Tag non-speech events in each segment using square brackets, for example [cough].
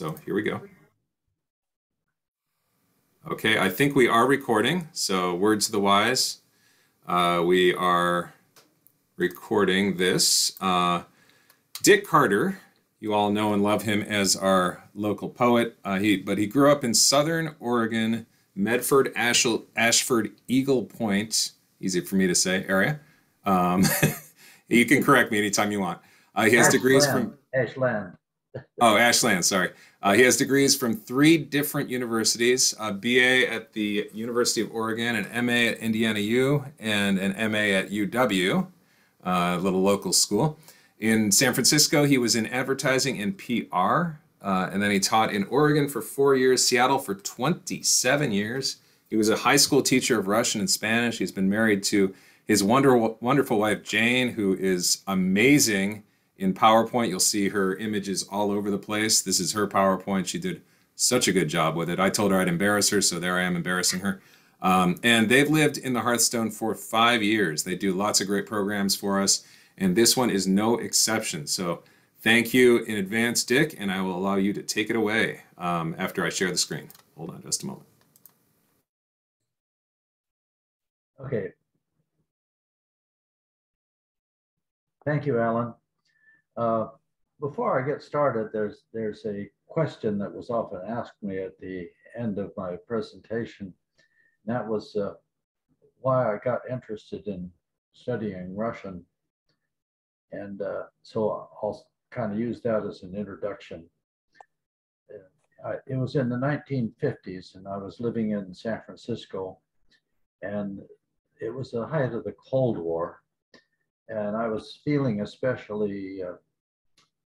So here we go. Okay, I think we are recording. So words of the wise. Uh, we are recording this. Uh, Dick Carter, you all know and love him as our local poet. Uh, he, but he grew up in Southern Oregon, Medford, Ashel, Ashford, Eagle Point, easy for me to say, area. Um, [laughs] you can correct me anytime you want. Uh, he has Ashland, degrees from Ashland. Oh, Ashland, sorry. Uh, he has degrees from three different universities, a BA at the University of Oregon, an MA at Indiana U, and an MA at UW, uh, a little local school. In San Francisco, he was in advertising and PR, uh, and then he taught in Oregon for four years, Seattle for 27 years. He was a high school teacher of Russian and Spanish. He's been married to his wonder, wonderful wife, Jane, who is amazing in PowerPoint. You'll see her images all over the place. This is her PowerPoint. She did such a good job with it. I told her I'd embarrass her, so there I am embarrassing her. Um, and they've lived in the Hearthstone for five years. They do lots of great programs for us, and this one is no exception. So thank you in advance, Dick, and I will allow you to take it away um, after I share the screen. Hold on just a moment. Okay. Thank you, Alan. Uh, before I get started, there's there's a question that was often asked me at the end of my presentation. That was uh, why I got interested in studying Russian. And uh, so I'll kind of use that as an introduction. Uh, it was in the 1950s, and I was living in San Francisco, and it was the height of the Cold War and I was feeling especially uh,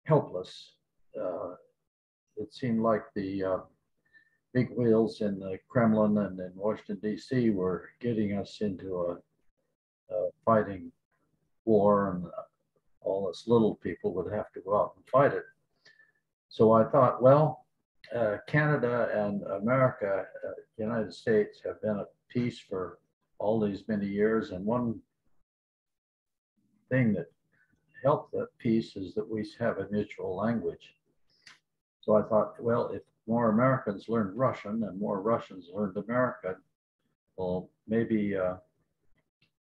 helpless. Uh, it seemed like the uh, big wheels in the Kremlin and in Washington, D.C. were getting us into a, a, fighting war, and all us little people would have to go out and fight it. So I thought, well, uh, Canada and America, uh, United States, have been at peace for all these many years, and one thing that helped that peace is that we have a mutual language. So I thought, well, if more Americans learned Russian and more Russians learned American, well, maybe uh,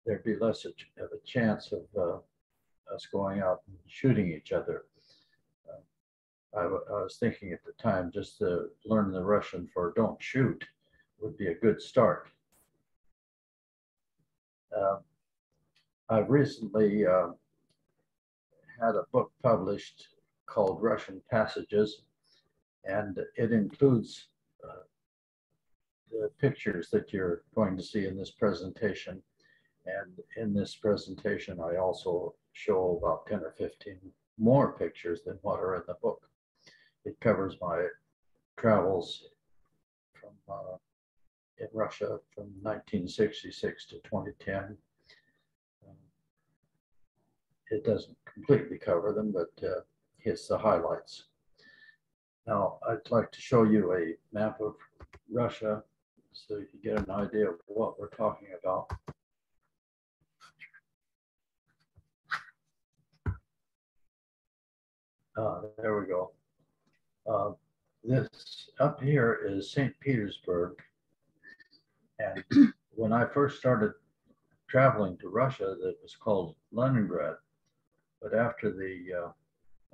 there'd be less of a chance of uh, us going out and shooting each other. Uh, I, was thinking at the time just to learn the Russian for don't shoot would be a good start. Um, I've recently uh, had a book published called Russian Passages, and it includes uh, the pictures that you're going to see in this presentation. And in this presentation, I also show about 10 or 15 more pictures than what are in the book. It covers my travels from uh, in Russia from 1966 to 2010 it doesn't completely cover them, but uh, hits the highlights. Now, I'd like to show you a map of Russia so you can get an idea of what we're talking about. Uh, there we go. Uh, this up here is St. Petersburg. And [clears throat] when I first started traveling to Russia, that was called Leningrad. But after the uh,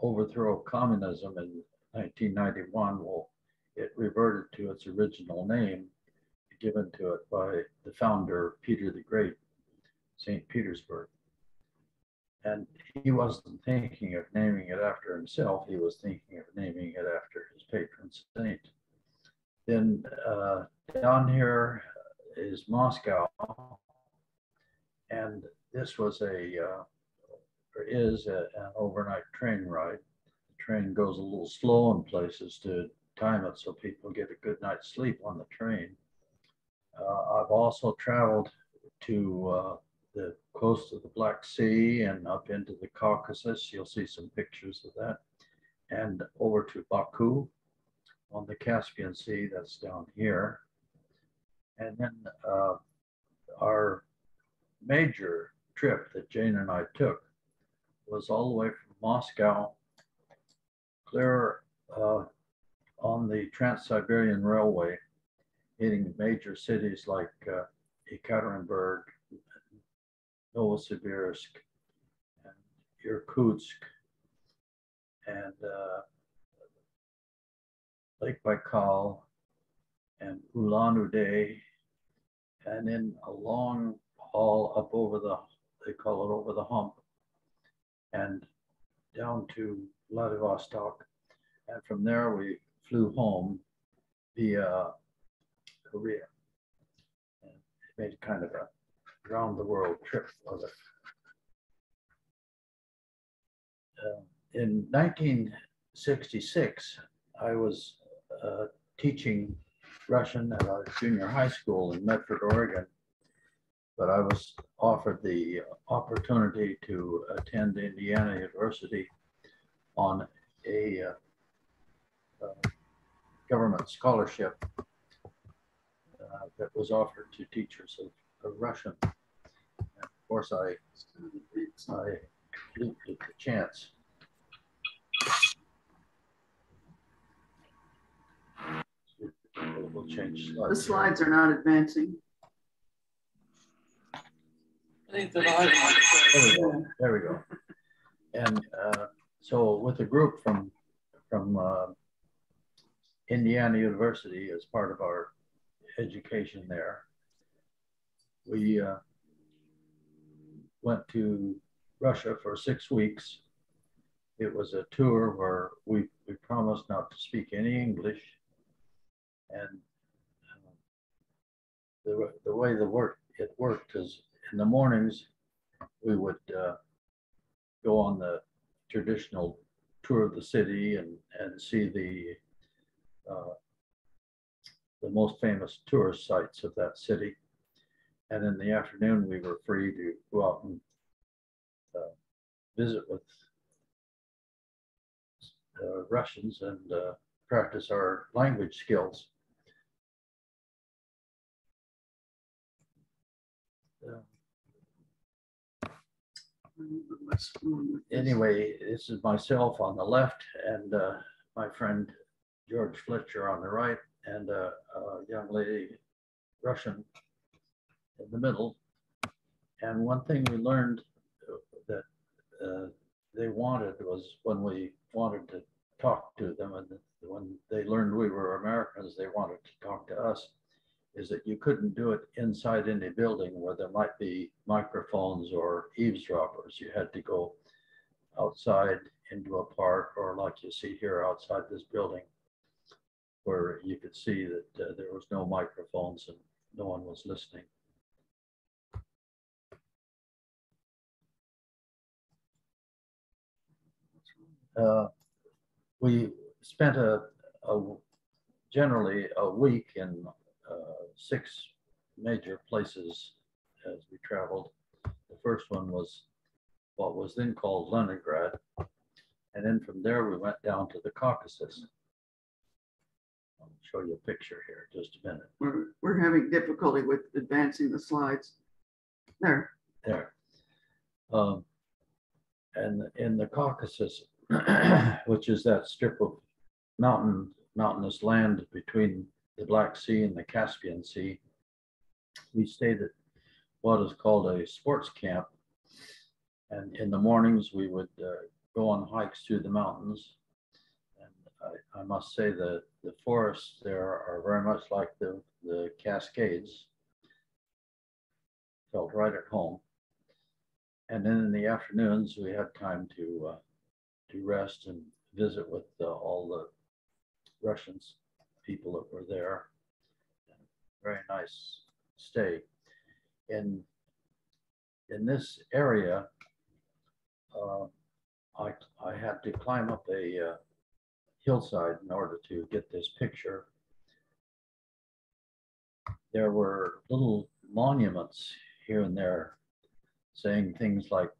overthrow of communism in 1991, well, it reverted to its original name given to it by the founder, Peter the Great, St. Petersburg. And he wasn't thinking of naming it after himself, he was thinking of naming it after his patron saint. Then uh, down here is Moscow. And this was a uh, is a, an overnight train ride. The train goes a little slow in places to time it so people get a good night's sleep on the train. Uh, I've also traveled to uh, the coast of the Black Sea and up into the Caucasus. You'll see some pictures of that. And over to Baku on the Caspian Sea, that's down here. And then uh, our major trip that Jane and I took was all the way from Moscow, clear uh, on the Trans-Siberian Railway, hitting major cities like uh, Ekaterinburg, Novosibirsk, and Irkutsk, and uh, Lake Baikal, and Ulan-Ude, and then a long haul up over the, they call it over the hump, and down to Vladivostok. And from there, we flew home via Korea. And made kind of a round the world trip of it. Uh, in 1966, I was uh, teaching Russian at a junior high school in Medford, Oregon. But I was offered the opportunity to attend Indiana University on a uh, uh, government scholarship uh, that was offered to teachers of, of Russian. And of course, I, I leaped at the chance. We'll change The slides. here. slides are not advancing. There we go. There we go. And uh, so with a group from from uh, Indiana University as part of our education there, we uh, went to Russia for six weeks. It was a tour where we, we promised not to speak any English. And uh, the, the way the work it worked is in the mornings we would uh, go on the traditional tour of the city and, and see the uh, the most famous tourist sites of that city. And in the afternoon, we were free to go out and uh, visit with uh, Russians and uh, practice our language skills. Uh, anyway, this is myself on the left and uh, my friend George Fletcher on the right and uh, a young lady, Russian, in the middle. And one thing we learned that uh, they wanted was when we wanted to talk to them and when they learned we were Americans, they wanted to talk to us, is that you couldn't do it inside any building where there might be microphones or eavesdroppers. You had to go outside into a park or like you see here outside this building where you could see that uh, there was no microphones and no one was listening. Uh, we spent a, a generally a week in uh, six major places as we traveled. The first one was what was then called Leningrad. And then from there, we went down to the Caucasus. I'll show you a picture here, in just a minute. We're, we're having difficulty with advancing the slides. There, There. Um, and in the Caucasus, [clears throat] which is that strip of mountain, mountainous land between the Black Sea and the Caspian Sea, we stayed at what is called a sports camp. And in the mornings, we would uh, go on hikes through the mountains. And I, I must say that the forests there are very much like the, the Cascades. Felt right at home. And then in the afternoons, we had time to uh, to rest and visit with uh, all the Russians, people that were there. Very nice stay. In in this area, uh, I I had to climb up a uh, hillside in order to get this picture. There were little monuments here and there saying things like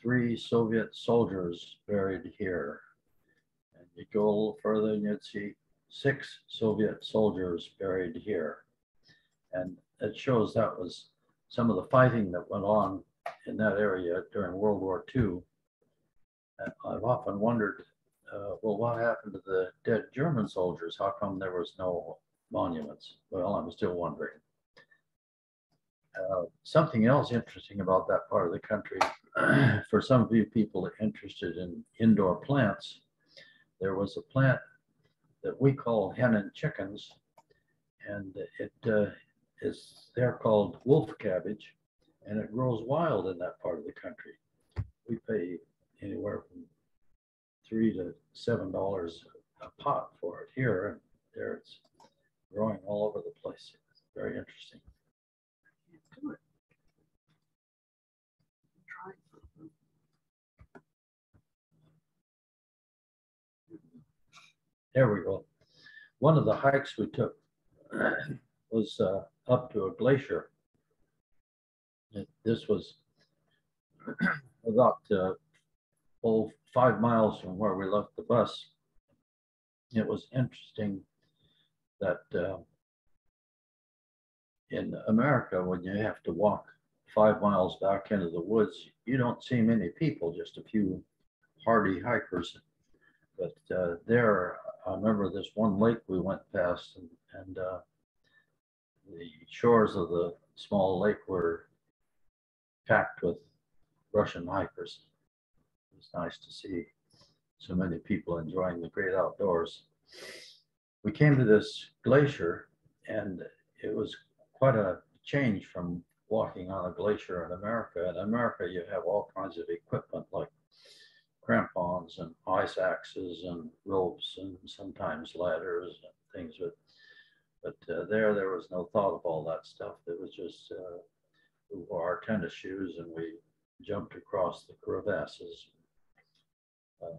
three Soviet soldiers buried here. And you go a little further and you'd see six Soviet soldiers buried here. And it shows that was some of the fighting that went on in that area during World War II. And I've often wondered uh, well, what happened to the dead German soldiers? How come there was no monuments? Well, I'm still wondering. Uh, something else interesting about that part of the country, [clears throat] for some of you people interested in indoor plants, there was a plant that we call hen and chickens, and it uh, is they're called wolf cabbage, and it grows wild in that part of the country. We pay anywhere from three to seven dollars a pot for it here, and there it's growing all over the place. It's very interesting. Can't do it. Try something. There we go. One of the hikes we took [clears throat] was uh, up to a glacier. This was [clears throat] about uh, oh, five miles from where we left the bus. It was interesting that uh, in America, when you have to walk five miles back into the woods, you don't see many people, just a few hardy hikers. But uh, there, I remember this one lake we went past and, and uh, the shores of the small lake were packed with Russian hikers. It was nice to see so many people enjoying the great outdoors. We came to this glacier and it was quite a change from walking on a glacier in America. In America, you have all kinds of equipment like crampons and ice axes and ropes and sometimes ladders and things. But but uh, there, there was no thought of all that stuff. It was just uh, we wore our tennis shoes and we jumped across the crevasses. Uh,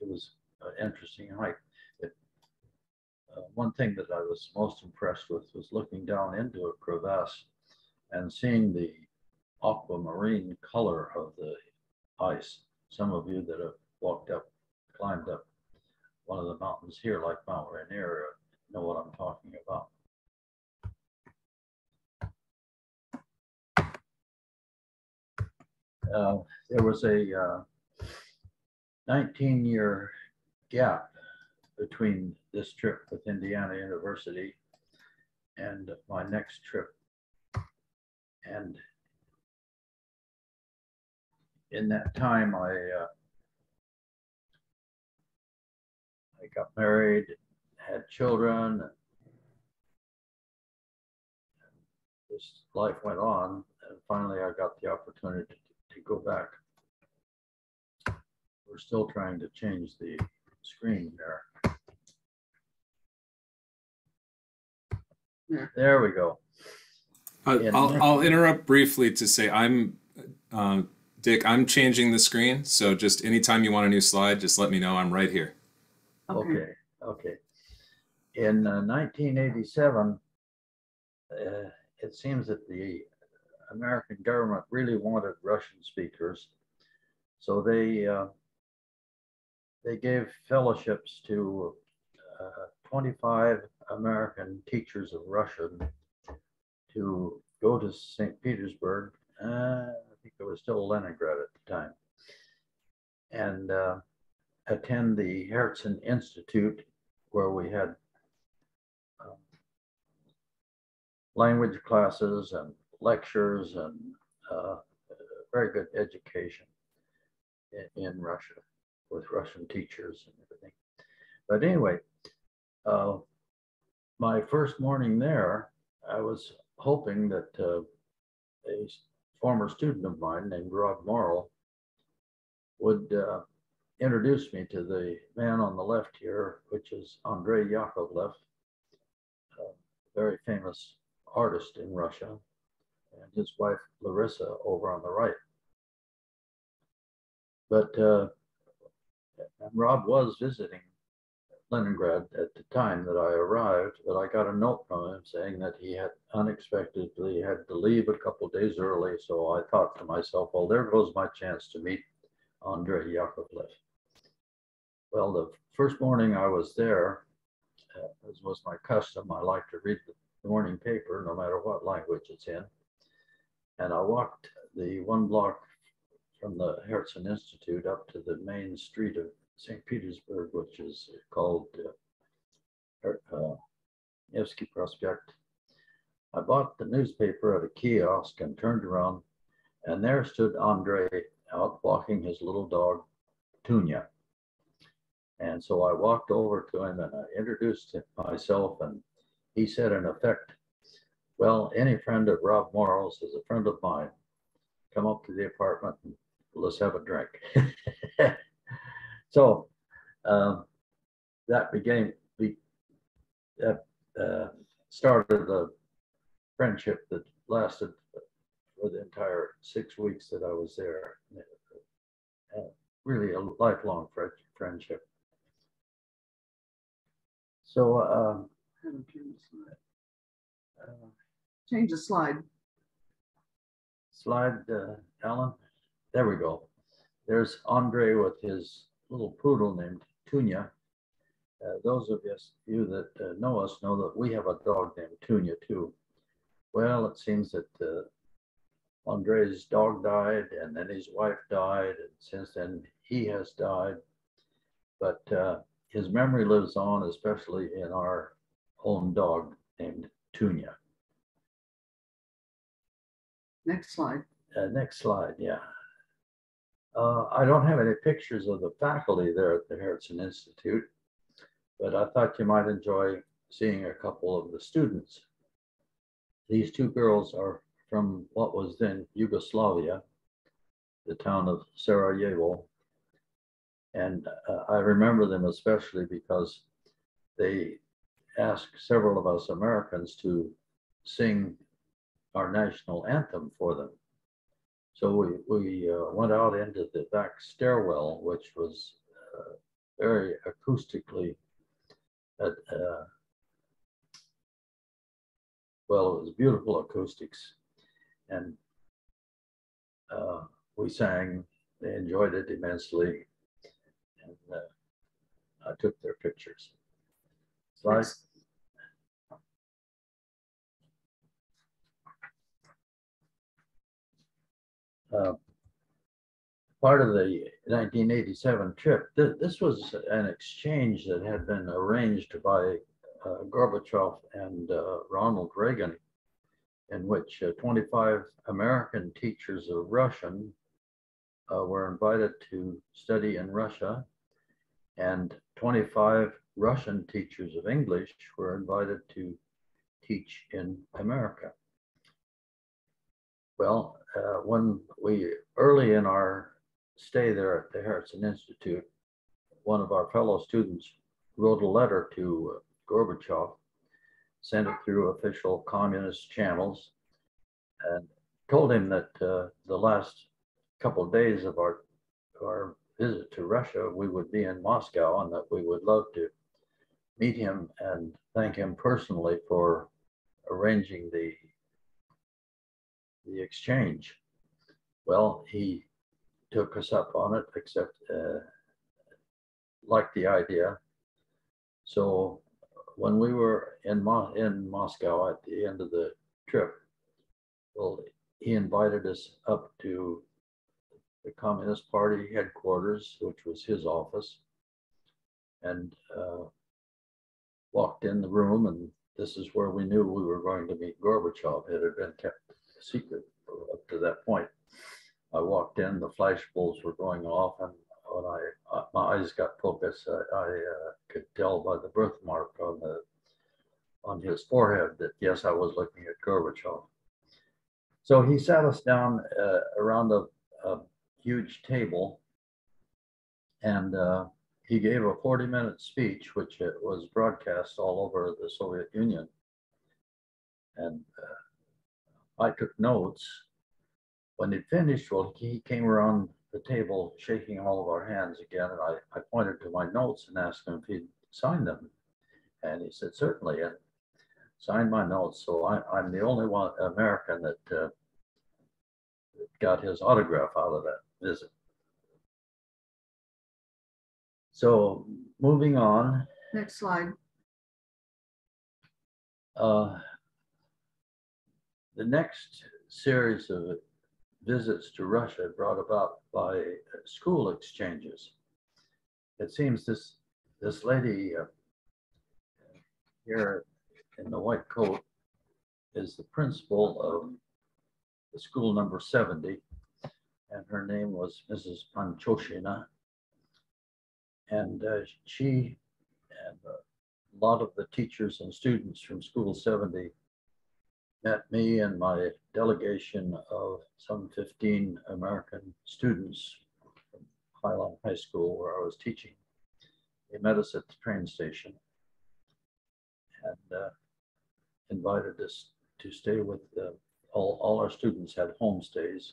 it was an interesting hike. It, uh, one thing that I was most impressed with was looking down into a crevasse and seeing the aquamarine color of the ice. Some of you that have walked up, climbed up one of the mountains here, like Mount Rainier, know what I'm talking about. Uh, there was a uh, 19 year gap between this trip with Indiana University and my next trip. And in that time, I uh, I got married, had children. This life went on, and finally, I got the opportunity to, to go back. We're still trying to change the screen here. Yeah. There we go. Uh, I'll, I'll interrupt briefly to say I'm, uh, Dick, I'm changing the screen. So just anytime you want a new slide, just let me know. I'm right here. Okay, Okay, okay. In uh, 1987, uh, it seems that the American government really wanted Russian speakers. So they, uh, they gave fellowships to uh, 25 American teachers of Russian to go to St. Petersburg. Think it was still Leningrad at the time. And uh, attend the Herzen Institute where we had um, language classes and lectures and uh, very good education in, in Russia with Russian teachers and everything. But anyway, uh, my first morning there, I was hoping that uh, a former student of mine named Rod Morrow would uh, introduce me to the man on the left here, which is Andrei Yakovlev, a very famous artist in Russia, and his wife Larissa over on the right. But uh, Rod was visiting Leningrad at the time that I arrived, but I got a note from him saying that he had unexpectedly had to leave a couple days early. So I thought to myself, well, there goes my chance to meet Andrei Yakovlev. Well, the first morning I was there, uh, as was my custom, I like to read the morning paper, no matter what language it's in. And I walked the one block from the Herzen Institute up to the main street of St. Petersburg, which is called uh, uh, Nevsky Prospect. I bought the newspaper at a kiosk and turned around, and there stood Andre out walking his little dog, Tunya. And so I walked over to him and I introduced myself, and he said, in effect, Well, any friend of Rod Morrow's is a friend of mine. Come up to the apartment and let's have a drink. [laughs] so um, that began, be, that uh, started a friendship that lasted for the entire six weeks that I was there. Uh, really a lifelong friend, friendship. So, um, Have him turn the slide. uh, Change the slide. slide, uh, Alan. There we go. There's Andre with his little poodle named Tunya. Uh, those of us, you that uh, know us know that we have a dog named Tunya too. Well, it seems that uh, Andre's dog died and then his wife died, and since then he has died. But uh, his memory lives on, especially in our own dog named Tunya. Next slide. Uh, next slide, yeah. Uh, I don't have any pictures of the faculty there at the Herzen Institute, but I thought you might enjoy seeing a couple of the students. These two girls are from what was then Yugoslavia, the town of Sarajevo. And uh, I remember them especially because they asked several of us Americans to sing our national anthem for them. So we, we uh, went out into the back stairwell, which was uh, very acoustically, uh, uh, well, it was beautiful acoustics. And uh, we sang, they enjoyed it immensely. And uh, I took their pictures. Uh, part of the 1987 trip. Th- This was an exchange that had been arranged by uh, Gorbachev and uh, Ronald Reagan, in which uh, 25 American teachers of Russian uh, were invited to study in Russia, and 25 Russian teachers of English were invited to teach in America. Well, uh, when we, early in our stay there at the Herzen Institute, one of our fellow students wrote a letter to uh, Gorbachev, sent it through official communist channels, and told him that uh, the last couple of days of our, our visit to Russia, we would be in Moscow and that we would love to meet him and thank him personally for arranging the the exchange. Well, he took us up on it, except uh, liked the idea. So when we were in Mo- in Moscow at the end of the trip, well, he invited us up to the Communist Party headquarters, which was his office, and uh, walked in the room, and this is where we knew we were going to meet Gorbachev. It had been kept secret up to that point. I walked in, the flash bulbs were going off, and when I uh, my eyes got focused, I, I uh, could tell by the birthmark on the on his forehead that yes, I was looking at Gorbachev. So he sat us down uh, around a, a huge table, and uh, he gave a 40-minute speech, which uh, was broadcast all over the Soviet Union. And uh, I took notes. When he finished, well, he came around the table shaking all of our hands again, and I, I pointed to my notes and asked him if he'd sign them. And he said, certainly, and signed my notes. So I, I'm the only one American that uh, got his autograph out of that visit. So moving on, Next slide. uh, the next series of visits to Russia brought about by school exchanges. it seems this, this lady uh, here in the white coat is the principal of the school number 70. And her name was Mrs. Panchoshina. And uh, she and a lot of the teachers and students from school 70 met me and my delegation of some 15 American students from Highline High School where I was teaching. They met us at the train station and uh, invited us to stay with uh, all, all our students had homestays.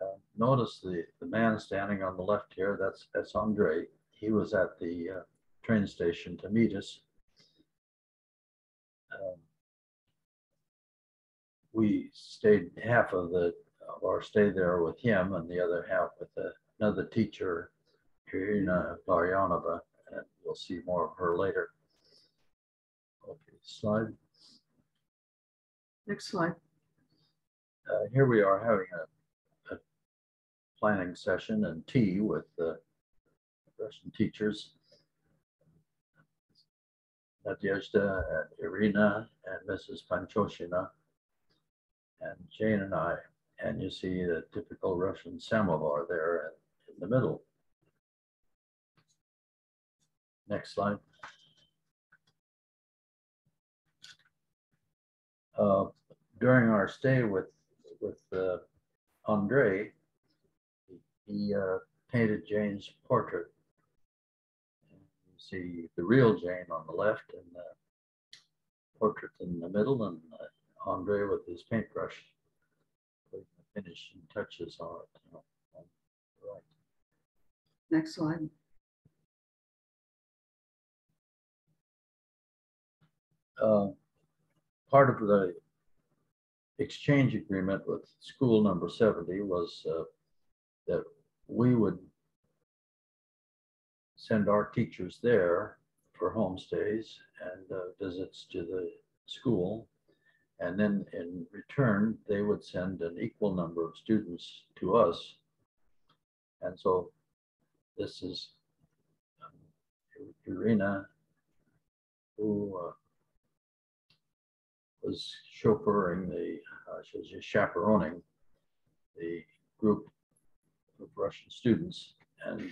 Uh, notice the, the man standing on the left here, that's, that's Andre. He was at the uh, train station to meet us. Um, we stayed half of the of our stay there with him and the other half with uh, another teacher, Irina Larionova, and we'll see more of her later. Okay, slide. Next slide. Uh, here we are having a, a planning session and tea with the Russian teachers. Nadezhda and Irina and Mrs. Panchoshina and Jane and I. And you see the typical Russian samovar there in, in the middle. Next slide. Uh, during our stay with with uh, Andre, he uh, painted Jane's portrait. You see the real Jane on the left and the portrait in the middle and Andre with his paintbrush putting the finishing touches on it. you know, on right. Next slide. Uh, part of the exchange agreement with school number 70 was uh, that we would send our teachers there for homestays and uh, visits to the school. And then in return, they would send an equal number of students to us. And so this is um, Irina, who uh, was chauffeuring the, uh, she was chaperoning the group of Russian students. And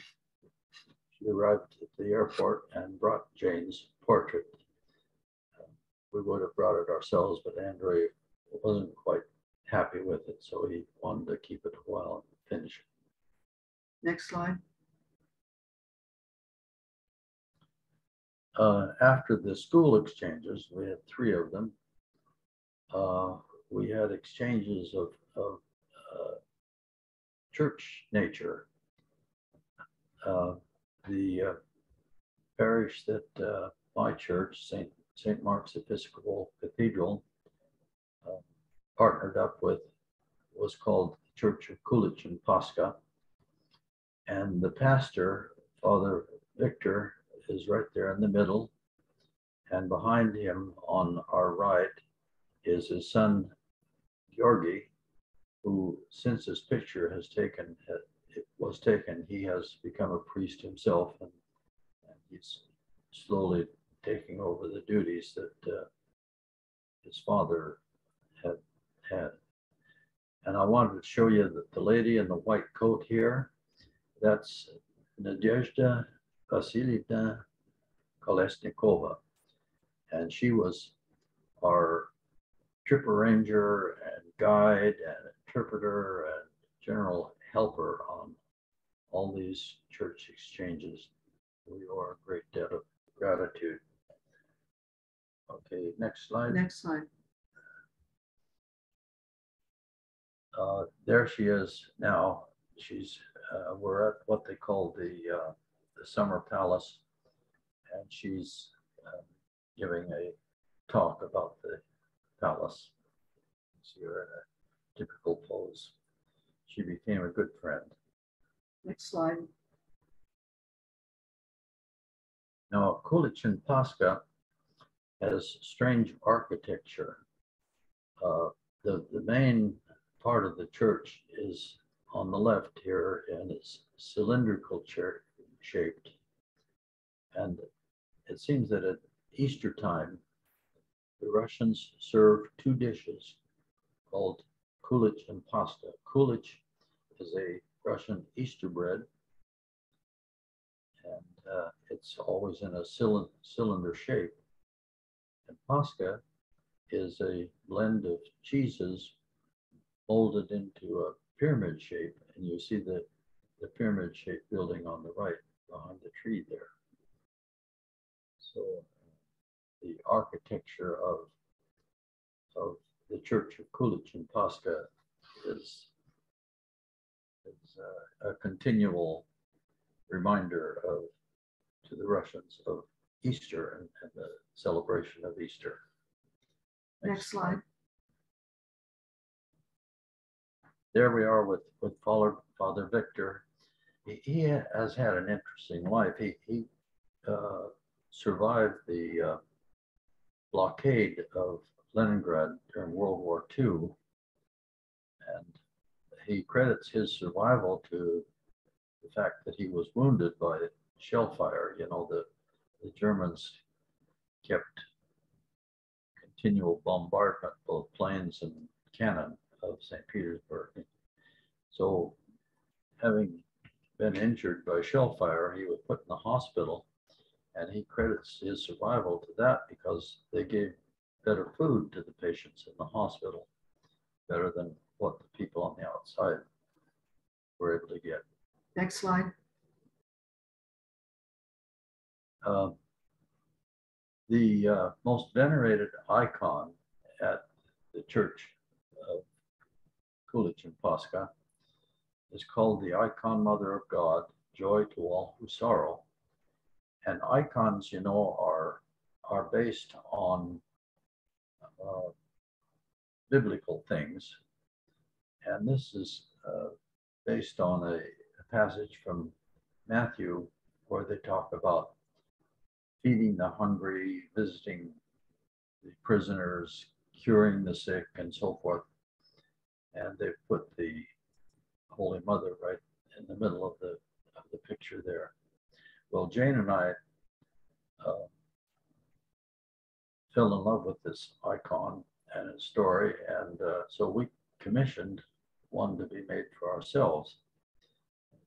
she arrived at the airport and brought Jane's portrait. We would have brought it ourselves, but Andre wasn't quite happy with it, so he wanted to keep it a while and finish it. Next slide. Uh, after the school exchanges, we had three of them. Uh, we had exchanges of, of uh, church nature. Uh, the uh, parish that uh, my church, St. St. Mark's Episcopal Cathedral, uh, partnered up with was called the Church of Kulich and Pascha. And the pastor, Father Victor, is right there in the middle. And behind him on our right is his son, Georgi, who since this picture has taken, it was taken, he has become a priest himself and, and he's slowly taking over the duties that uh, his father had had. And I wanted to show you that the lady in the white coat here, that's Nadezhda Vasilievna Kolesnikova. And she was our trip arranger and guide and interpreter and general helper on all these church exchanges. We owe a great debt of gratitude. Okay, next slide. Next slide. Uh, there she is now. She's, uh, we're at what they call the, uh, the Summer Palace. And she's um, giving a talk about the palace. You See her in a typical pose. She became a good friend. Next slide. Now, Kulich and Pascha has strange architecture. Uh, the, the main part of the church is on the left here and it's cylindrical shaped. And it seems that at Easter time, the Russians serve two dishes called kulich and pascha. Kulich is a Russian Easter bread. And uh, it's always in a cylinder, cylinder shape. And pascha is a blend of cheeses molded into a pyramid shape. And you see the, the pyramid shaped building on the right behind the tree there. So the architecture of, of the Church of Kulich and Pascha is, is uh, a continual reminder of to the Russians of Easter and, and the celebration of Easter. Next slide. There we are with, with Father, Father Victor. He, he has had an interesting life. He, he uh, survived the uh, blockade of Leningrad during World War II. And he credits his survival to the fact that he was wounded by shell fire. You know, the, the Germans kept continual bombardment, both planes and cannon of St. Petersburg. So having been injured by shell fire, he was put in the hospital and he credits his survival to that because they gave better food to the patients in the hospital, better than what the people on the outside were able to get. Next slide. Uh, the uh, most venerated icon at the church of Kulich and Pascha is called the Icon Mother of God, Joy to All Who Sorrow. And icons, you know, are, are based on uh, biblical things. And this is uh, based on a, a passage from Matthew where they talk about feeding the hungry, visiting the prisoners, curing the sick, and so forth. And they've put the Holy Mother right in the middle of the of the picture there. Well, Jane and I uh, fell in love with this icon and its story, and uh, so we commissioned one to be made for ourselves.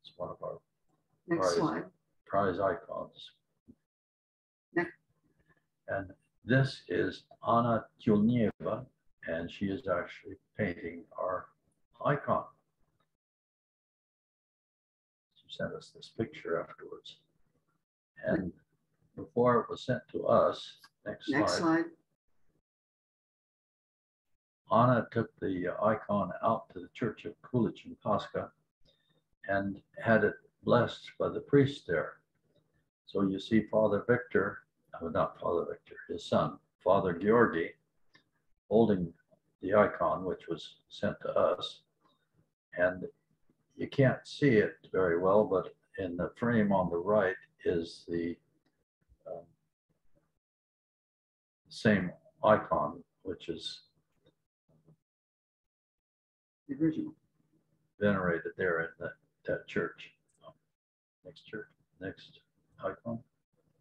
It's one of our Next slide. prize icons. And this is Anna Tyulnieva, and she is actually painting our icon. She sent us this picture afterwards. And before it was sent to us, next Next slide, slide. Anna took the icon out to the Church of Kulich and Pascha and had it blessed by the priest there. So you see Father Victor, not Father Victor, his son, Father Georgi, holding the icon, which was sent to us. And you can't see it very well, but in the frame on the right is the um, same icon, which is The original. venerated there in that, that church. Next church, next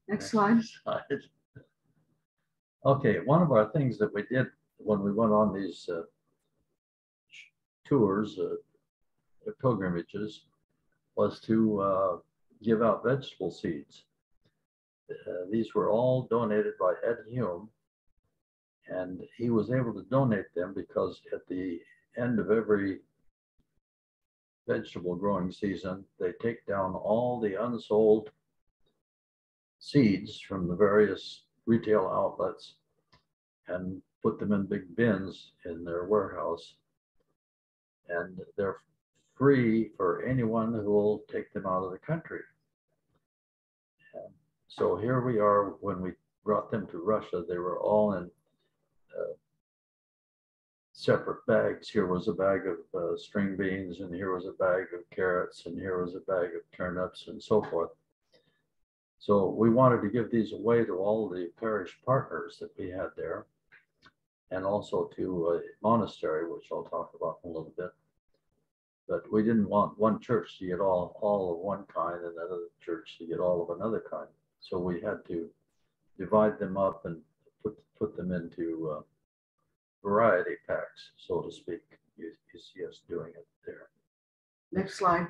Next slide. slide. Okay, one of our things that we did when we went on these uh, tours, uh, uh, pilgrimages, was to uh, give out vegetable seeds. Uh, these were all donated by Ed Hume, and he was able to donate them because at the end of every vegetable growing season, they take down all the unsold seeds from the various retail outlets and put them in big bins in their warehouse. And they're free for anyone who will take them out of the country. And so here we are, when we brought them to Russia, they were all in uh, separate bags. Here was a bag of uh, string beans, and here was a bag of carrots, and here was a bag of turnips, and so forth. So we wanted to give these away to all the parish partners that we had there, and also to a monastery, which I'll talk about in a little bit. But we didn't want one church to get all, all of one kind and another church to get all of another kind. so we had to divide them up and put, put them into uh, variety packs, so to speak. You, you see us doing it there. Next slide.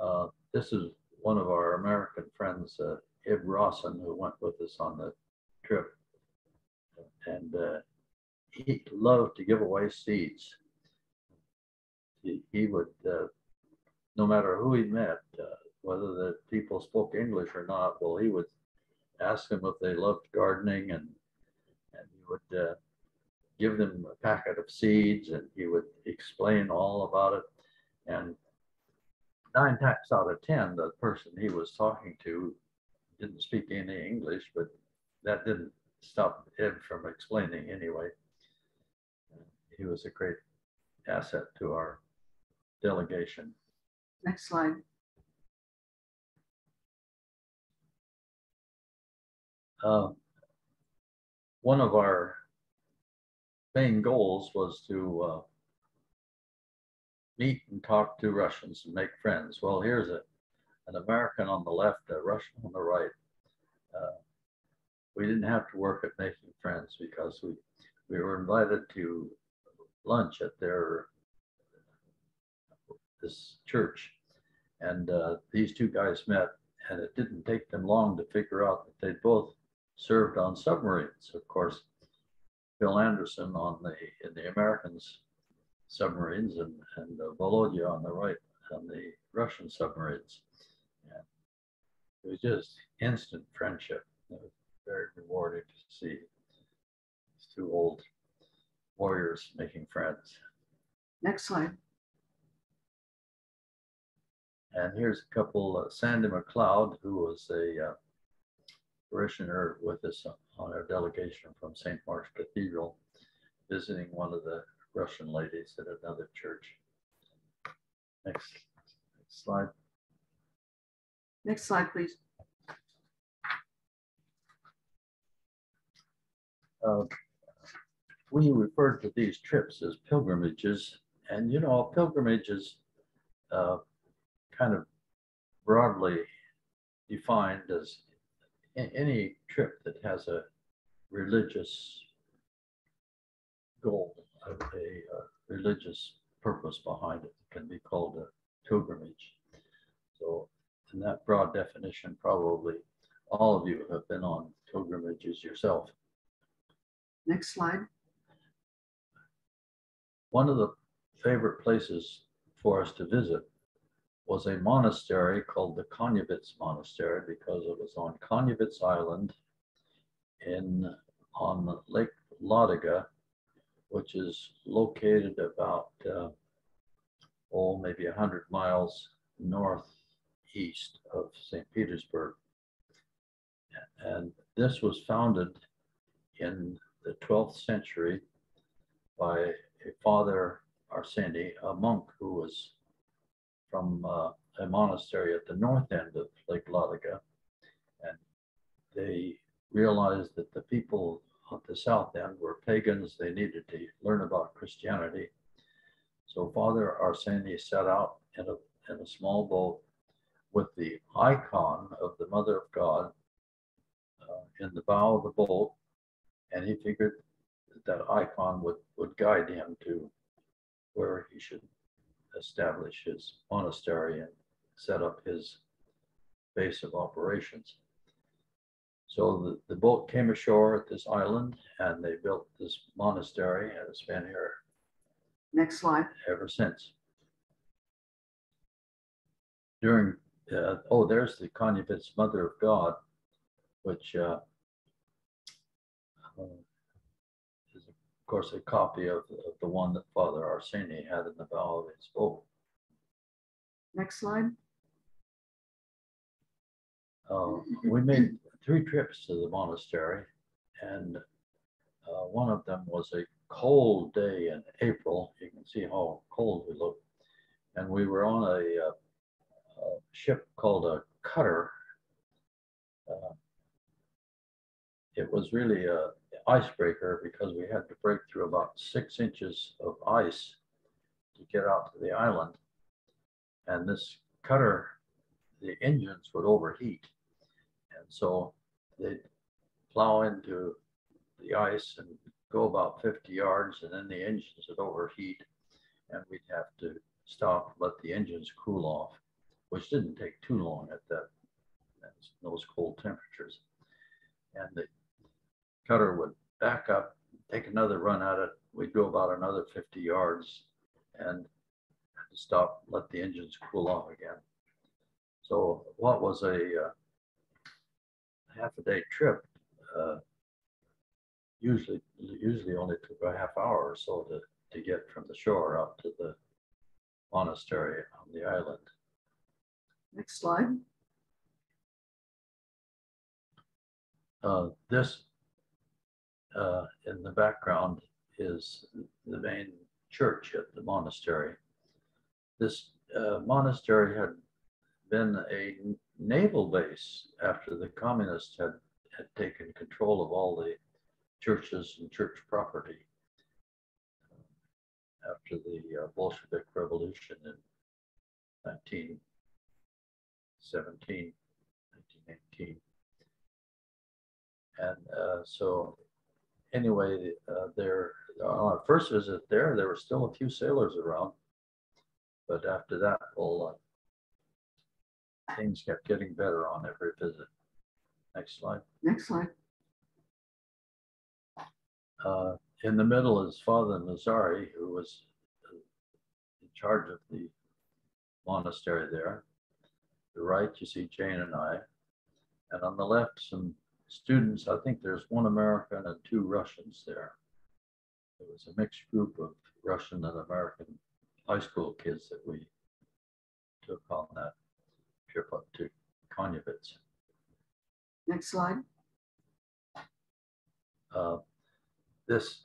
Uh, This is one of our American friends, uh, Ib Rawson, who went with us on the trip. And uh, he loved to give away seeds. He, he would, uh, no matter who he met, uh, whether the people spoke English or not, well, he would ask them if they loved gardening and, and he would give them a packet of seeds and he would explain all about it. And nine times out of 10, the person he was talking to didn't speak any English, but that didn't stop him from explaining anyway. He was a great asset to our delegation. Next slide. Uh, One of our main goals was to uh, meet and talk to Russians and make friends. Well, here's a, an American on the left, a Russian on the right. Uh, We didn't have to work at making friends because we, we were invited to lunch at their, this church. And uh, these two guys met and it didn't take them long to figure out that they'd both served on submarines. Of course, Bill Anderson on the, in the Americans submarines and, and uh, Volodya on the right on the Russian submarines. And it was just instant friendship. It was very rewarding to see these two old warriors making friends. Next slide. And here's a couple, uh, Sandy McLeod, who was a uh, parishioner with us on our delegation from St. Mark's Cathedral, visiting one of the Russian ladies at another church. Next, next slide. Next slide, please. Uh, we refer to these trips as pilgrimages, and you know, pilgrimages uh, kind of broadly defined as any trip that has a religious goal, a, a, uh, religious purpose behind it can be called a pilgrimage. So, in that broad definition, probably all of you have been on pilgrimages yourself. Next slide. One of the favorite places for us to visit was a monastery called the Konyevitz Monastery because it was on Konyevitz Island in on Lake Ladoga, which is located about uh, oh maybe 100 miles northeast of St. Petersburg. And this was founded in the 12th century by a father Arseny, a monk who was from uh, a monastery at the north end of Lake Ladoga. And they realized that the people at the south end were pagans. They needed to learn about Christianity. So Father Arseny set out in a, in a small boat with the icon of the Mother of God uh, in the bow of the boat. And he figured that, that icon would, would guide him to where he should establish his monastery and set up his base of operations. So the, the boat came ashore at this island and they built this monastery and it's been here Next slide. ever since. During, uh, oh, there's the Konyevitz Mother of God, which uh, uh, is, of course, a copy of, of the one that Father Arseny had in the bow of his boat. Next slide. Uh, we made three trips to the monastery, and uh, one of them was a cold day in April. You can see how cold we looked. And we were on a, uh, a ship called a cutter. Uh, it was really a icebreaker because we had to break through about six inches of ice to get out to the island. And this cutter the engines would overheat. And so they'd plow into the ice and go about 50 yards, and then the engines would overheat, and we'd have to stop, let the engines cool off, which didn't take too long at that those cold temperatures. And the cutter would back up, take another run at it. We'd go about another 50 yards and stop, let the engines cool off again. So what was a uh, half a day trip uh, usually usually only took a half hour or so to, to get from the shore up to the monastery on the island. Next slide. Uh, this uh, in the background is the main church at the monastery. This uh, monastery had been a naval base after the communists had, had taken control of all the churches and church property after the uh, Bolshevik Revolution in 1917, 1918. And uh, so anyway, uh, there on our first visit there, there were still a few sailors around. But after that, well, uh, things kept getting better on every visit. Next slide. Next slide. Uh, in the middle is Father Nazari, who was uh, in charge of the monastery there. To the right, you see Jane and I. And on the left, some students. I think there's one American and two Russians there. It was a mixed group of Russian and American high school kids that we took on that to Konyevitz. Next slide. Uh, this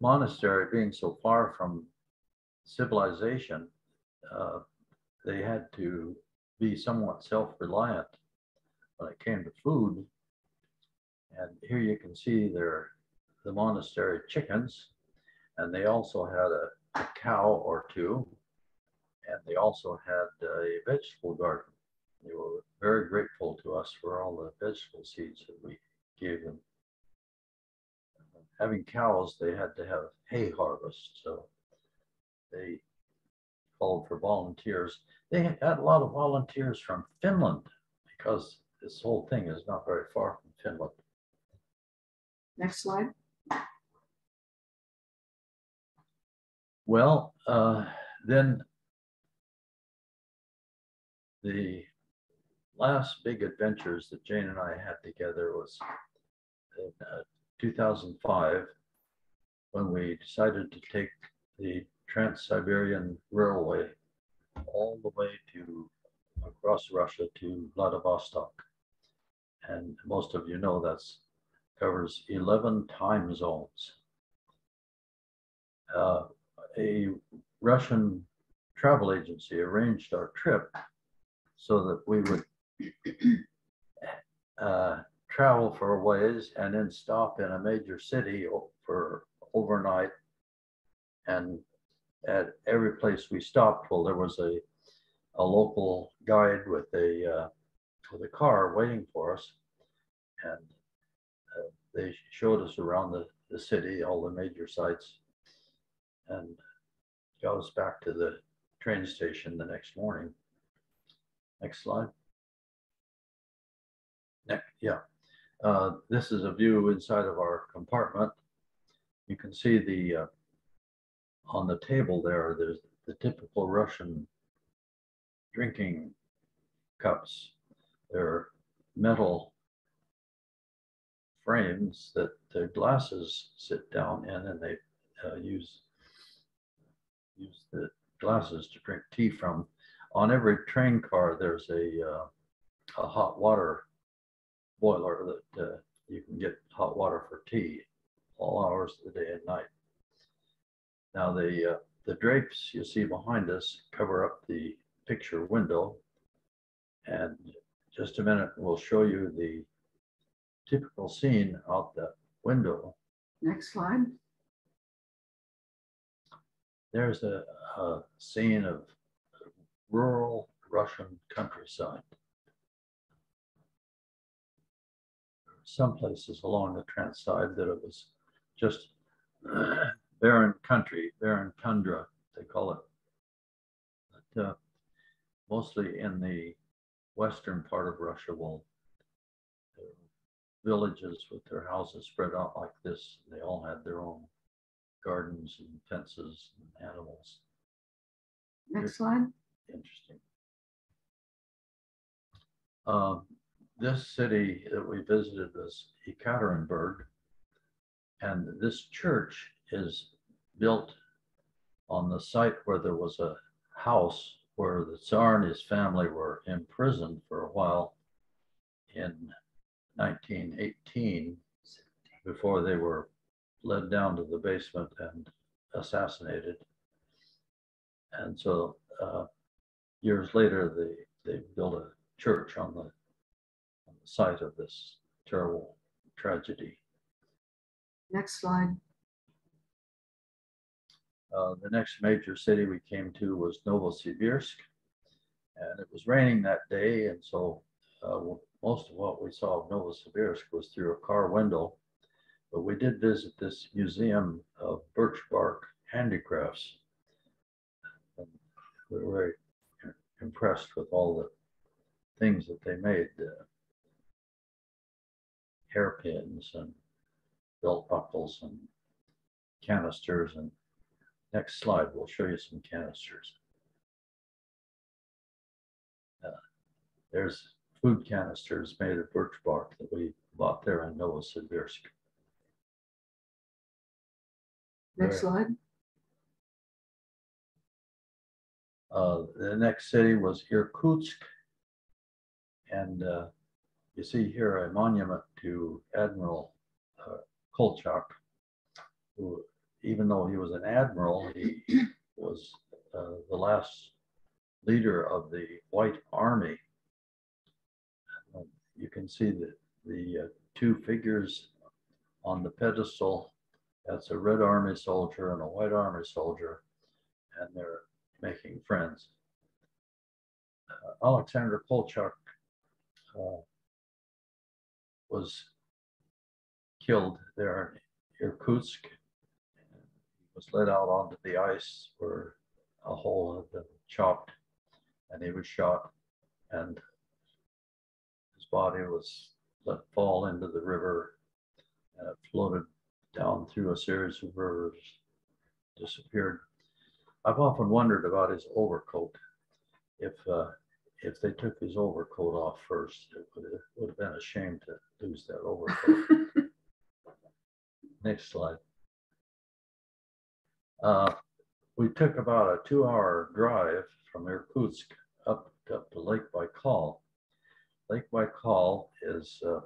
monastery being so far from civilization, uh, they had to be somewhat self-reliant when it came to food. And here you can see their the monastery chickens, and they also had a, a cow or two, and they also had a vegetable garden. They were very grateful to us for all the vegetable seeds that we gave them. Having cows, they had to have hay harvest, so they called for volunteers. They had a lot of volunteers from Finland because this whole thing is not very far from Finland. Next slide. Well, uh, then the last big adventures that Jane and I had together was in uh, 2005 when we decided to take the Trans-Siberian Railway all the way to across Russia to Vladivostok. And most of you know that's covers 11 time zones. Uh, a Russian travel agency arranged our trip so that we would [clears throat] uh, travel for a ways and then stop in a major city for overnight. And at every place we stopped, well, there was a, a local guide with a, uh, with a car waiting for us. And uh, they showed us around the, the city, all the major sites, and got us back to the train station the next morning. Next slide. Yeah. Uh, this is a view inside of our compartment. You can see the uh, on the table there, there's the typical Russian drinking cups. They're metal frames that the glasses sit down in and they uh, use use the glasses to drink tea from. On every train car, there's a, uh, a hot water boiler that uh, you can get hot water for tea all hours of the day and night. Now the, uh, the drapes you see behind us cover up the picture window. And just a minute, we'll show you the typical scene out the window. Next slide. There's a, a scene of rural Russian countryside. Some places along the Trans-Sib that it was just [clears throat] barren country, barren tundra, they call it. But, uh, mostly in the western part of Russia will villages with their houses spread out like this. They all had their own gardens and fences and animals. Next slide. Interesting. Um, this city that we visited was Ekaterinburg. And this church is built on the site where there was a house where the Tsar and his family were imprisoned for a while in 1918 before they were led down to the basement and assassinated. And so uh, years later, they, they built a church on the, site of this terrible tragedy. Next slide. Uh, the next major city we came to was Novosibirsk. And it was raining that day. And so uh, most of what we saw of Novosibirsk was through a car window. But we did visit this museum of birch bark handicrafts. And we were very impressed with all the things that they made uh, hairpins and belt buckles and canisters. And next slide, we'll show you some canisters. Uh, there's food canisters made of birch bark that we bought there in Novosibirsk. Next slide. Uh, the next city was Irkutsk. And uh, you see here a monument to Admiral uh, Kolchak, who, even though he was an admiral, he [clears throat] was uh, the last leader of the White Army. Uh, you can see the, the uh, two figures on the pedestal. That's a Red Army soldier and a White Army soldier, and they're making friends. Uh, Alexander Kolchak uh, was killed there in Irkutsk. He was led out onto the ice where a hole had been chopped and he was shot and his body was let fall into the river and it floated down through a series of rivers, disappeared. I've often wondered about his overcoat. If uh, if they took his overcoat off first, it would have, would have been a shame to lose that overcoat. [laughs] Next slide. Uh, we took about a two-hour drive from Irkutsk up, up to Lake Baikal. Lake Baikal is uh,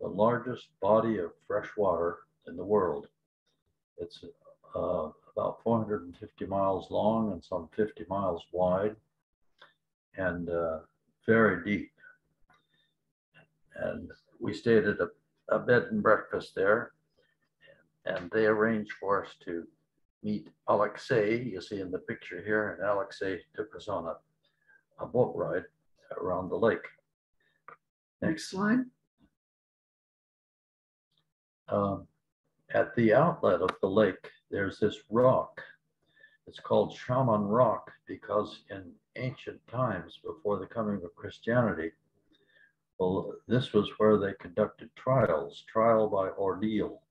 the largest body of fresh water in the world. It's uh, about 450 miles long and some 50 miles wide and uh, very deep. And we stayed at a, a bed and breakfast there, and they arranged for us to meet Alexei, you see in the picture here, and Alexei took us on a, a boat ride around the lake. Next slide. Um, at the outlet of the lake, there's this rock. It's called Shaman Rock because in ancient times before the coming of Christianity, well, this was where they conducted trials, trial by ordeal.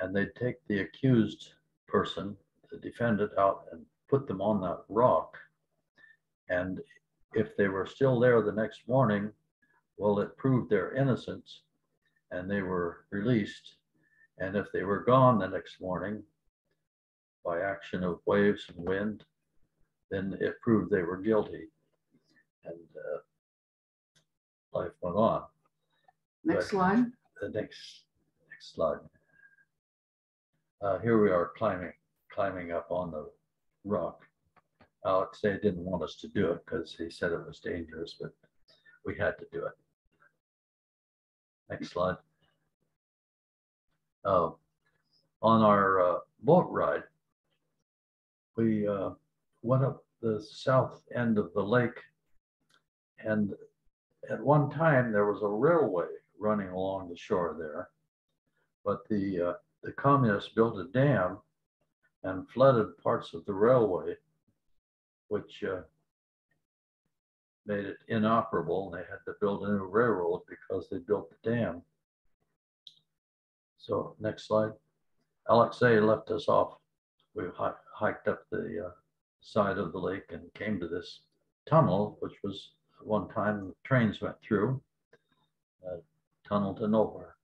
And they'd take the accused person, the defendant, out and put them on that rock. And if they were still there the next morning, well, it proved their innocence and they were released. And if they were gone the next morning by action of waves and wind, then it proved they were guilty. And uh, life went on. Next But- slide. The next, next slide. Uh, here we are climbing, climbing up on the rock. Alex they didn't want us to do it because he said it was dangerous, but we had to do it. Next slide. Uh, on our uh, boat ride, we uh, went up the south end of the lake. And at one time, there was a railway running along the shore there. But the, uh, the communists built a dam and flooded parts of the railway, which uh, made it inoperable. and They had to build a new railroad because they built the dam. So next slide. Alexei left us off. We hiked up the uh, side of the lake and came to this tunnel, which was one time trains went through. Uh, tunnel to nowhere.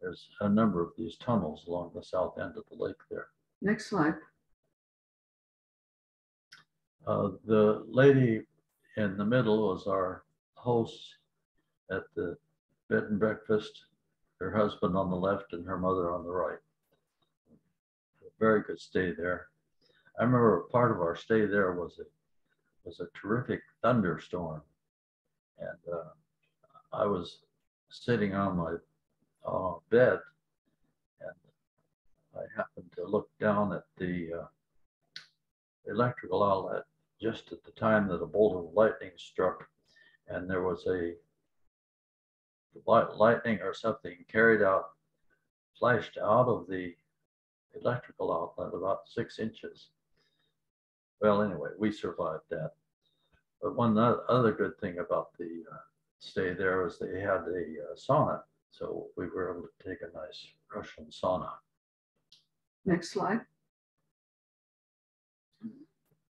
There's a number of these tunnels along the south end of the lake there. Next slide. Uh, the lady in the middle was our host at the bed and breakfast. Her husband on the left and her mother on the right. Very good stay there. I remember part of our stay there was a was a terrific thunderstorm, and uh, I was sitting on my uh, bed, and I happened to look down at the uh, electrical outlet just at the time that a bolt of lightning struck, and there was a light, lightning or something carried out, flashed out of the electrical outlet about six inches. Well, anyway, we survived that. But one other good thing about the uh, stay there was they had a uh, sauna, so we were able to take a nice Russian sauna. Next slide.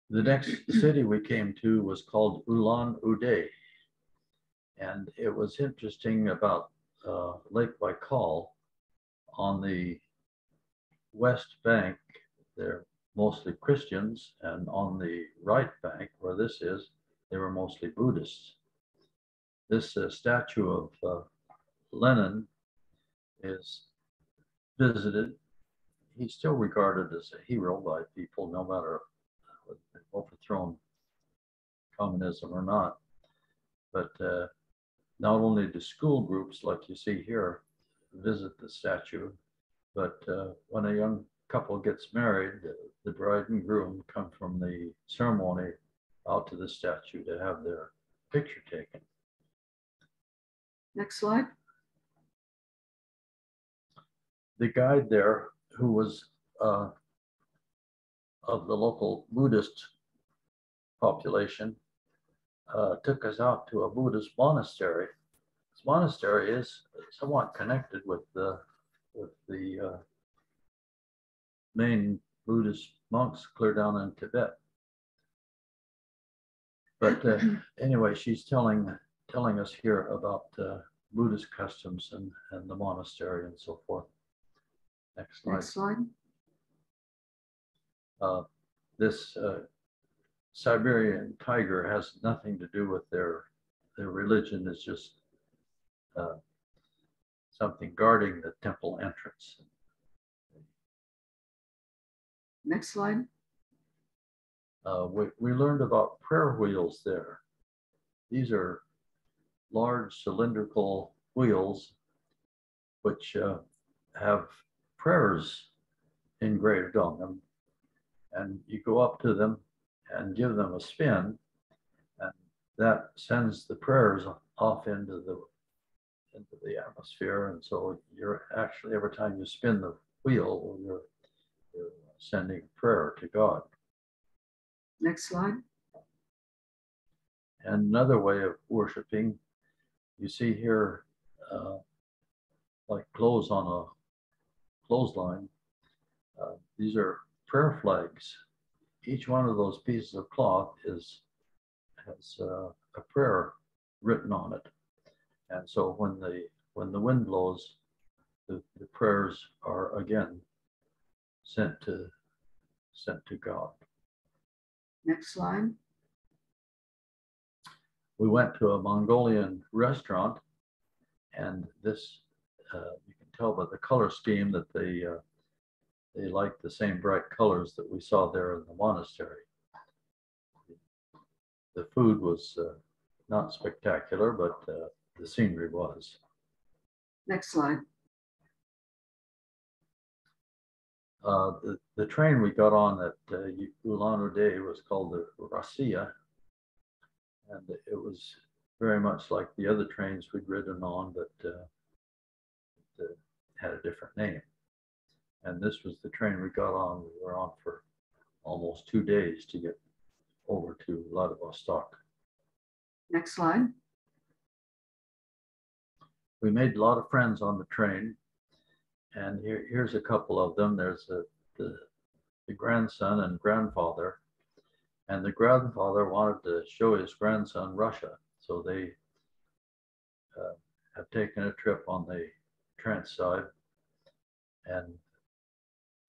The next city we came to was called Ulan Ude. And it was interesting about uh, Lake Baikal on the west bank, they're mostly Christians, and on the right bank, where this is, they were mostly Buddhists. This uh, statue of uh, Lenin is visited. He's still regarded as a hero by people, no matter they've overthrown communism or not. But uh, not only do school groups, like you see here, visit the statue, but uh, when a young couple gets married, the- bride and groom come from the ceremony out to the statue to have their picture taken. Next slide. the guide there, who was uh, of the local Buddhist population, uh, took us out to a Buddhist monastery. This monastery is somewhat connected with the with the uh, main Buddhist monks clear down in Tibet. But uh, [clears throat] anyway, she's telling telling us here about uh, Buddhist customs and, and the monastery and so forth. Next slide. Next slide. Uh, this uh, Siberian tiger has nothing to do with their their religion. It's just uh, something guarding the temple entrance. Next slide. Uh, we, we learned about prayer wheels there. These are large cylindrical wheels which uh, have prayers engraved on them. And you go up to them and give them a spin, and that sends the prayers off into the into the atmosphere. And so you're actually every time you spin the wheel, you're, sending prayer to God. Next slide. And another way of worshiping, you see here, uh, like clothes on a clothesline. Uh, these are prayer flags. Each one of those pieces of cloth is has uh, a prayer written on it, and so when the when the wind blows, the, the prayers are again sent to sent to God. Next slide. we went to a Mongolian restaurant, and this uh, you can tell by the color scheme that they uh, they like the same bright colors that we saw there in the monastery. The food was uh, not spectacular, but uh, the scenery was. Next slide. Uh, the, the train we got on at uh, Ulan-Ude was called the Rossiya, and it was very much like the other trains we'd ridden on, but uh, uh, had a different name. And this was the train we got on. We were on for almost two days to get over to Vladivostok. Next slide. We made a lot of friends on the train. And here, here's a couple of them. There's a, the, the grandson and grandfather. And the grandfather wanted to show his grandson Russia. So they uh, have taken a trip on the Trans-Sib. And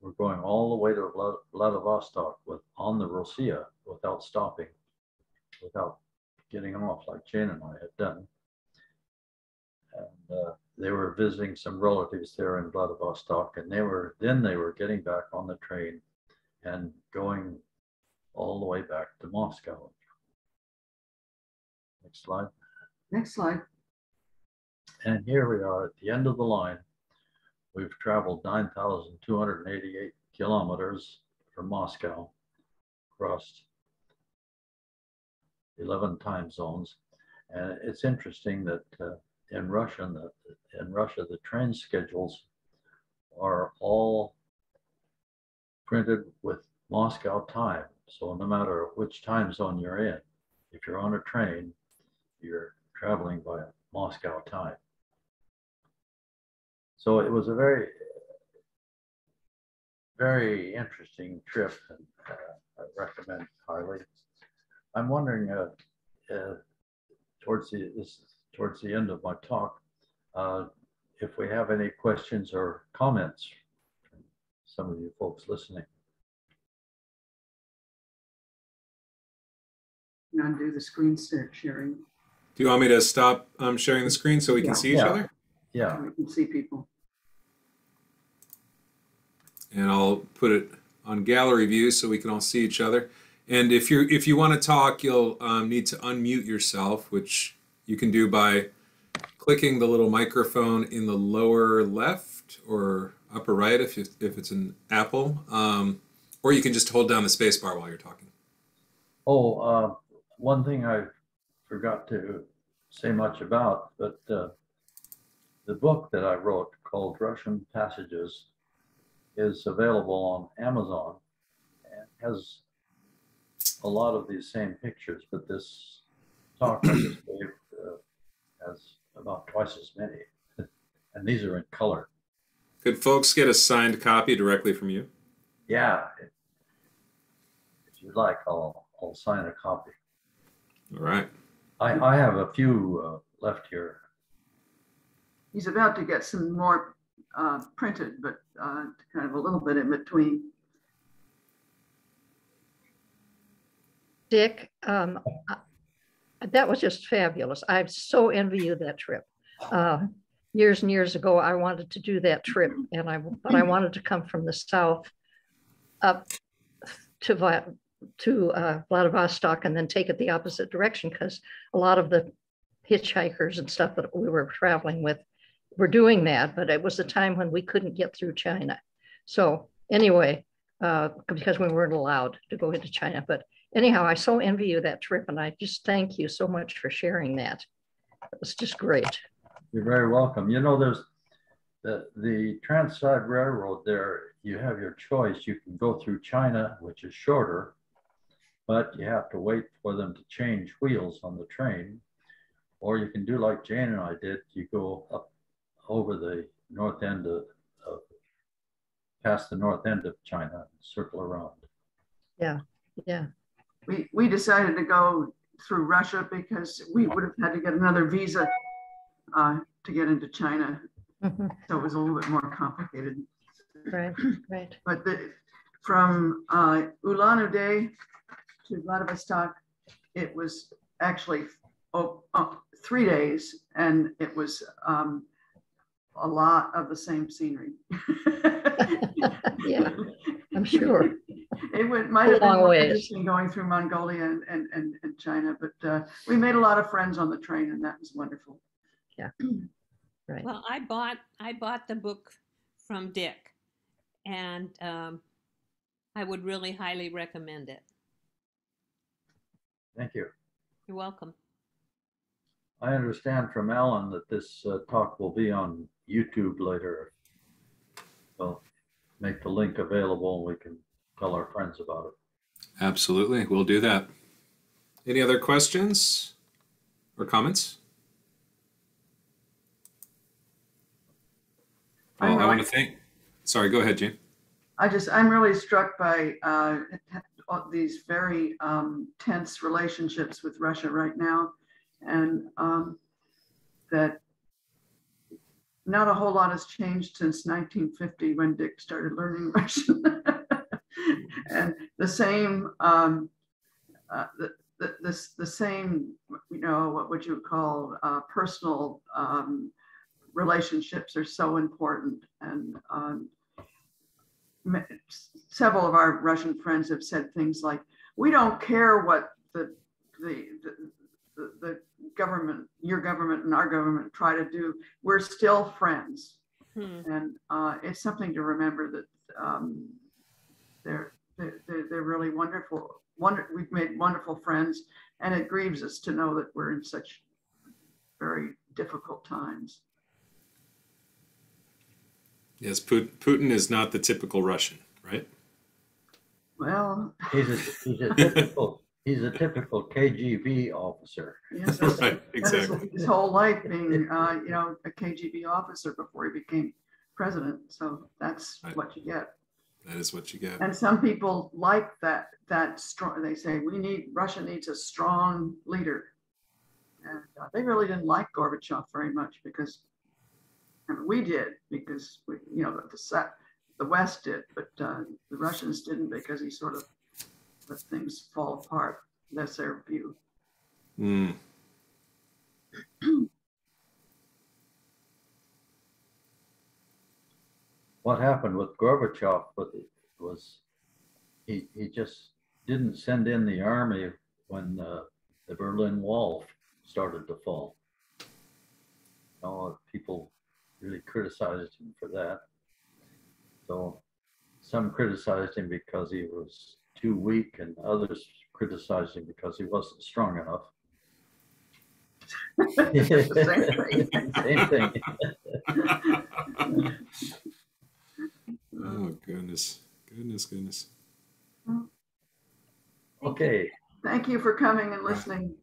we're going all the way to Vladivostok with, on the Rossiya without stopping, without getting off like Jane and I had done. And uh, they were visiting some relatives there in Vladivostok, and they were then they were getting back on the train and going all the way back to Moscow. Next slide. Next slide. And here we are at the end of the line. We've traveled 9,288 kilometers from Moscow, crossed 11 time zones. And it's interesting that uh, in Russian, the, in Russia, the train schedules are all printed with Moscow time. So no matter which time zone you're in, if you're on a train, you're traveling by Moscow time. So it was a very, very interesting trip and uh, I recommend highly. I'm wondering, uh, uh, towards the, this, is towards the end of my talk, uh, if we have any questions or comments from some of you folks listening. I'm do the screen share- sharing. Do you want me to stop um, sharing the screen so we can see each Yeah. other? Yeah, We can see people. and I'll put it on gallery view so we can all see each other. And if you if you want to talk, you'll um, need to unmute yourself, which you can do by clicking the little microphone in the lower left or upper right if you, if it's an Apple, um, or you can just hold down the space bar while you're talking. Oh, uh, one thing I forgot to say much about, but uh, the book that I wrote called Russian Passages is available on Amazon and has a lot of these same pictures, but this talk I just gave has about twice as many. [laughs] And these are in color. Could folks get a signed copy directly from you? Yeah. If you'd like, I'll, I'll sign a copy. All right. I, I have a few uh, left here. He's about to get some more uh, printed, but uh, kind of a little bit in between. Dick, um, I- that was just fabulous. I so envy you that trip. Uh, Years and years ago, I wanted to do that trip and I, but I wanted to come from the south up to to uh, Vladivostok and then take it the opposite direction because a lot of the hitchhikers and stuff that we were traveling with were doing that, but it was a time when we couldn't get through China. So anyway, uh, because we weren't allowed to go into China, but anyhow, I so envy you that trip and I just thank you so much for sharing that. It was just great. You're very welcome. You know, there's the, the Trans-Siberian Railroad there, you have your choice. You can go through China, which is shorter, but you have to wait for them to change wheels on the train. Or you can do like Jane and I did, you go up over the north end of, of past the north end of China, and circle around. Yeah, yeah. We, we decided to go through Russia because we would have had to get another visa uh, to get into China. Mhm. So it was a little bit more complicated. Right, right. But the, from uh, Ulan-Ude to Vladivostok, it was actually oh, oh, three days, and it was um, a lot of the same scenery. Yeah, I'm sure. [laughs] It would, might have been Long more ways. interesting going through Mongolia and, and, and, and China, but uh, we made a lot of friends on the train, and that was wonderful. Yeah, [clears throat] Right. Well, I bought I bought the book from Dick, and um, I would really highly recommend it. Thank you. You're welcome. I understand from Alan that this uh, talk will be on YouTube later. Well, make the link available and we can tell our friends about it. Absolutely, we'll do that. Any other questions or comments? I'm Well, I want to thank, sorry, go ahead, Jane. I just, I'm really struck by uh, these very um, tense relationships with Russia right now. And um, that not a whole lot has changed since 1950 when Dick started learning [laughs] Russian. and the same, um, uh, the, the, the, same, you know, what would you call uh, personal um, relationships are so important. And um, several of our Russian friends have said things like, "We don't care what the the the, the, the government, your government, and our government try to do. We're still friends." Hmm. And uh, it's something to remember that um, they're, they're they're they're really wonderful. Wonder, we've made wonderful friends, and it grieves us to know that we're in such very difficult times. Yes, Putin is not the typical Russian, right? Well, He's a, he's a [laughs] typical, he's a typical KGB officer. yes, that's- [laughs] Right, That is exactly. His whole life being, uh, you know, a KGB officer before he became president. So that's Right. what you get. That is what you get. And some people like that, that strong, they say, we need, Russia needs a strong leader. And uh, they really didn't like Gorbachev very much because, I mean, we did because we, you know, the, Sa- the West did, but uh, the Russians didn't because he sort of let things fall apart. That's their view. Hmm. [clears throat] What happened with Gorbachev was, was he, he just didn't send in the army when uh, the Berlin Wall started to fall. You people really criticized him for that. So some criticized him because he was too weak and others criticized him because he wasn't strong enough. Same thing. Same thing. Oh, goodness. Goodness, goodness. Okay, Thank you for coming and listening.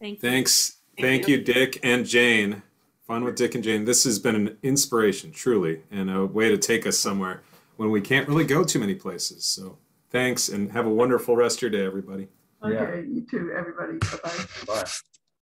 Thank you. Thanks. Thank you, Dick and Jane. Fun with Dick and Jane. This has been an inspiration, truly, and a way to take us somewhere when we can't really go too many places. So thanks and have a wonderful rest of your day, everybody. Yeah. Okay, you too, everybody. Bye-bye. bye.